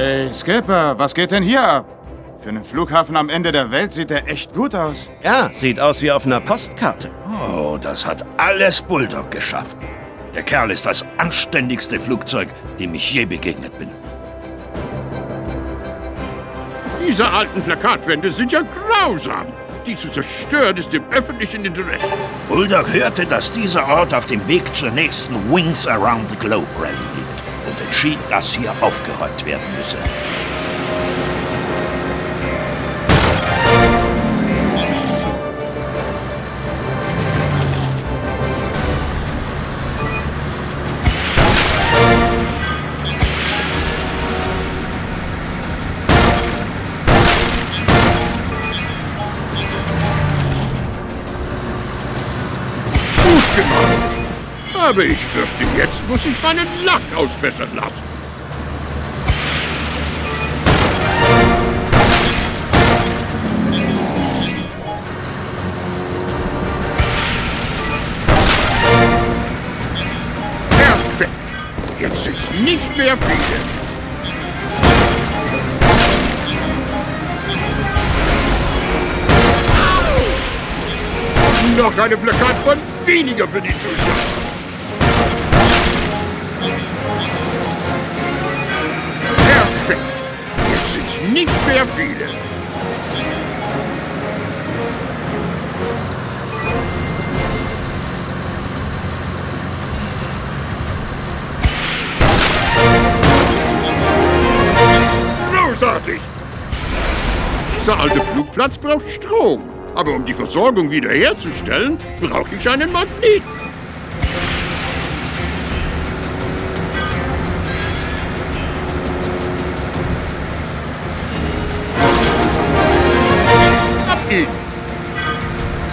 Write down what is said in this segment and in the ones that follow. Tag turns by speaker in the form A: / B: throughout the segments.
A: Hey, Skipper, was geht denn hier ab? Für einen Flughafen am Ende der Welt sieht der echt gut aus.
B: Ja, sieht aus wie auf einer Postkarte.
C: Oh, das hat alles Bulldog geschafft. Der Kerl ist das anständigste Flugzeug, dem ich je begegnet bin.
D: Diese alten Plakatwände sind ja grausam. Die zu zerstören ist im öffentlichen Interesse.
C: Bulldog hörte, dass dieser Ort auf dem Weg zur nächsten Wings Around the Globe Rally entschied, dass hier aufgeräumt werden müsse.
D: Gut gemacht. Aber ich fürchte, jetzt muss ich meinen Lack ausbessern lassen. Perfekt. Jetzt sind's nicht mehr viele. Noch eine Plakatwand weniger für die Zuschauer. Mehr viele. Großartig! Dieser alte Flugplatz braucht Strom. Aber um die Versorgung wiederherzustellen, brauche ich einen Magnet.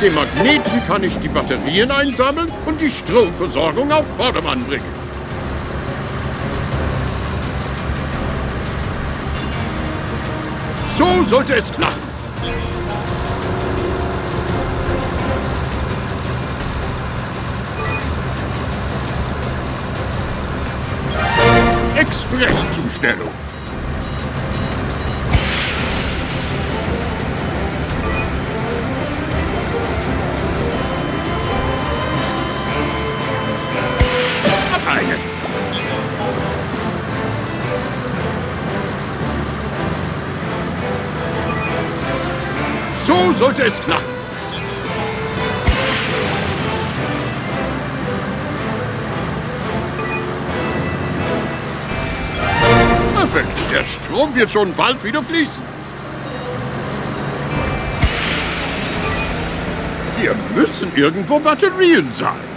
D: Dem Magneten kann ich die Batterien einsammeln und die Stromversorgung auf Vordermann bringen. So sollte es klappen. Expresszustellung. So sollte es. Perfekt. Der Strom wird schon bald wieder fließen. Hier müssen irgendwo Batterien sein.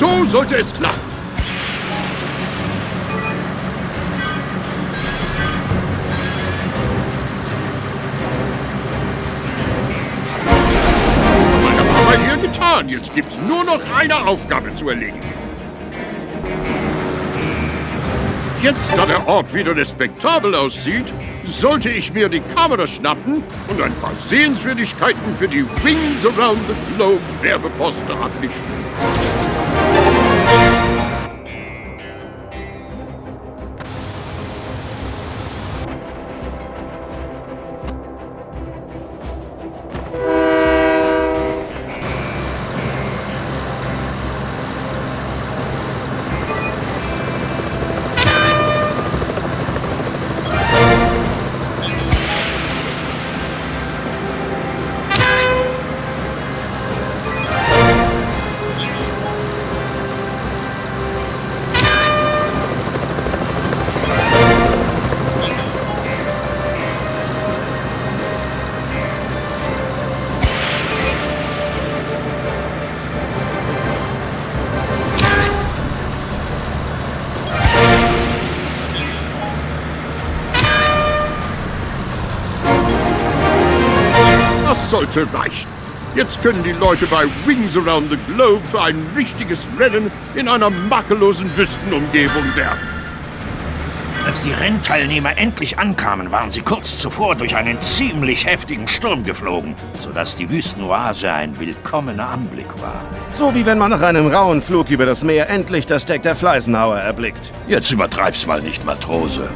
D: So sollte es klappen. Getan. Jetzt gibt's nur noch eine Aufgabe zu erledigen. Jetzt, da der Ort wieder respektabel aussieht, sollte ich mir die Kamera schnappen und ein paar Sehenswürdigkeiten für die Wings Around the Globe Werbeposter ablichten. Das sollte reichen. Jetzt können die Leute bei Wings Around the Globe für ein richtiges Rennen in einer makellosen Wüstenumgebung werben.
C: Als die Rennteilnehmer endlich ankamen, waren sie kurz zuvor durch einen ziemlich heftigen Sturm geflogen, sodass die Wüstenoase ein willkommener Anblick war.
B: So wie wenn man nach einem rauen Flug über das Meer endlich das Deck der Fleisenhauer erblickt.
C: Jetzt übertreib's mal nicht, Matrose.